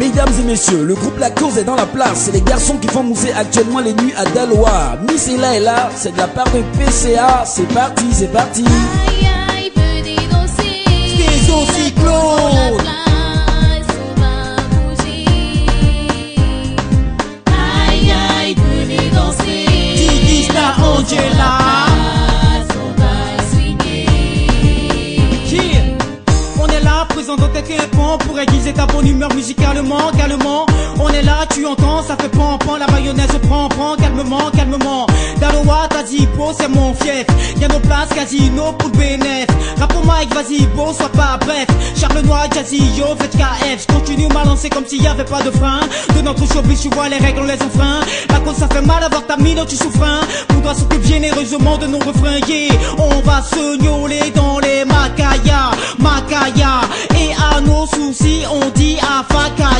Mesdames et messieurs, le groupe La Cause est dans la place. C'est les garçons qui font mousser actuellement les nuits à Daloa. Miss est là et là, c'est de la part de PCA. C'est parti, c'est parti. Présent dans tes pont pour aiguiser ta bonne humeur musicalement, calmement. On est là, tu entends, ça fait pan pan, la mayonnaise prend, prend, calmement, calmement. Daloa, t'as dit, c'est mon fief. Y'a nos places, casino pour le bénéf. Rap au mic, vas-y, beau, sois pas bref. Charles Noir, Jazzy, yo, faites KF. J'continue à lancer comme s'il y avait pas de frein. De notre showbiz, tu vois, les règles, on les enfreint. La cause, ça fait mal avoir ta mine, tu souffres. On doit s'occuper généreusement de nos refrains. On va se gnôler dans les macayas, macayas. Dit